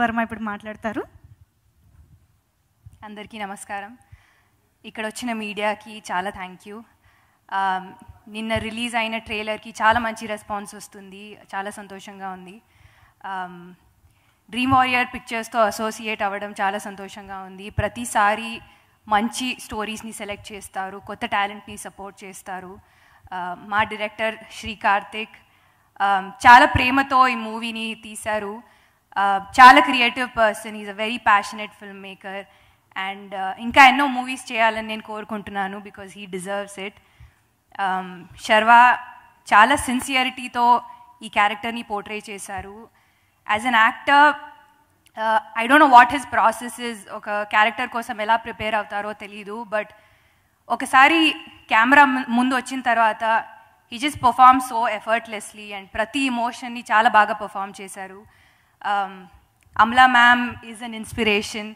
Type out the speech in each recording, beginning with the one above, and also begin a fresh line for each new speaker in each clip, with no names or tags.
వర్మ ఇప్పుడు మాట్లాడతారు.
అందరికీ నమస్కారం. ఇక్కడ వచ్చిన మీడియాకి చాలా థ్యాంక్ యూ నిన్న రిలీజ్ అయిన ట్రైలర్కి చాలా మంచి రెస్పాన్స్ వస్తుంది. చాలా సంతోషంగా ఉంది. డ్రీమ్ వారియర్ పిక్చర్స్తో అసోసియేట్ అవ్వడం చాలా సంతోషంగా ఉంది. ప్రతిసారి మంచి స్టోరీస్ని సెలెక్ట్ చేస్తారు. కొత్త టాలెంట్ని సపోర్ట్ చేస్తారు. మా డైరెక్టర్ శ్రీ కార్తిక్ చాలా ప్రేమతో ఈ మూవీని తీశారు. Uh, చాలా creative person is a very passionate film maker and ఇంకా ఎన్నో మూవీస్ చేయాలని నేను కోరుకుంటున్నాను because he deserves it Sharwa చాలా సిన్సియరిటీతో ఈ క్యారెక్టర్ని పోర్ట్రే చేశారు. As an actor I don't know what his process is ఒక క్యారెక్టర్ కోసం ఎలా ప్రిపేర్ అవుతారో తెలీదు. బట్ ఒకసారి కెమెరా ముందు వచ్చిన తర్వాత he just perform so effortlessly and ప్రతి ఇమోషన్ని చాలా బాగా పర్ఫామ్ చేశారు. Amala ma'am is an inspiration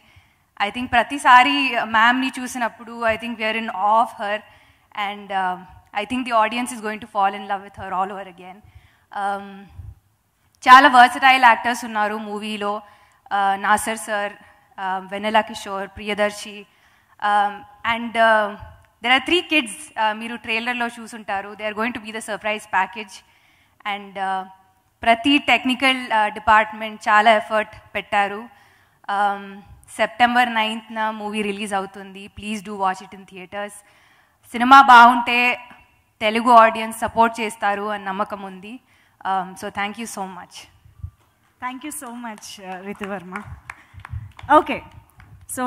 I think ప్రతిసారి మ్యామ్ని చూసినప్పుడు I think we're in awe of her and I think the audience is going to fall in love with her all over again చాలా versatile actors ఉన్నారు మూవీలో Nassar sir Vennela Kishore Priyadarshi and there are three kids మీరు ట్రైలర్లో చూసుంటారు they are going to be the surprise package and ప్రతి technical department uh, చాలా effort పెట్టారు. September నైన్త్న movie release అవుతుంది. Please do watch it in theatres cinema బాగుంటే Telugu audience support చేస్తారు అని నమ్మకం ఉంది. So thank you so much
thank you so much Ritu Varma okay so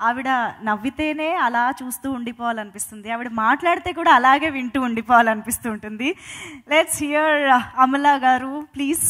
ఆవిడ నవ్వితేనే అలా చూస్తూ ఉండిపోవాలనిపిస్తుంది. ఆవిడ మాట్లాడితే కూడా అలాగే వింటూ ఉండిపోవాలనిపిస్తూ ఉంటుంది. లెట్స్ హియర్ అమలా గారు ప్లీజ్